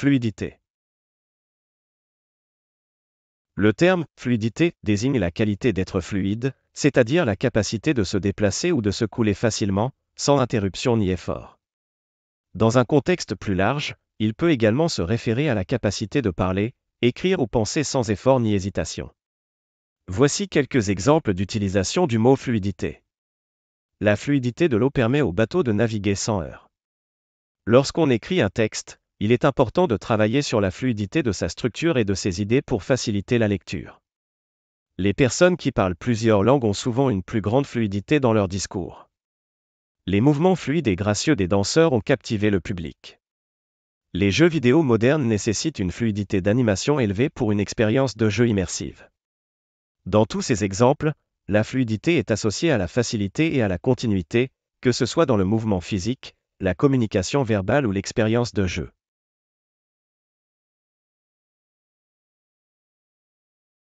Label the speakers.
Speaker 1: Fluidité. Le terme fluidité désigne la qualité d'être fluide, c'est-à-dire la capacité de se déplacer ou de se couler facilement, sans interruption ni effort. Dans un contexte plus large, il peut également se référer à la capacité de parler, écrire ou penser sans effort ni hésitation. Voici quelques exemples d'utilisation du mot fluidité. La fluidité de l'eau permet au bateau de naviguer sans heurts. Lorsqu'on écrit un texte, il est important de travailler sur la fluidité de sa structure et de ses idées pour faciliter la lecture. Les personnes qui parlent plusieurs langues ont souvent une plus grande fluidité dans leur discours. Les mouvements fluides et gracieux des danseurs ont captivé le public. Les jeux vidéo modernes nécessitent une fluidité d'animation élevée pour une expérience de jeu immersive. Dans tous ces exemples, la fluidité est associée à la facilité et à la continuité, que ce soit dans le mouvement physique, la communication verbale ou l'expérience de jeu.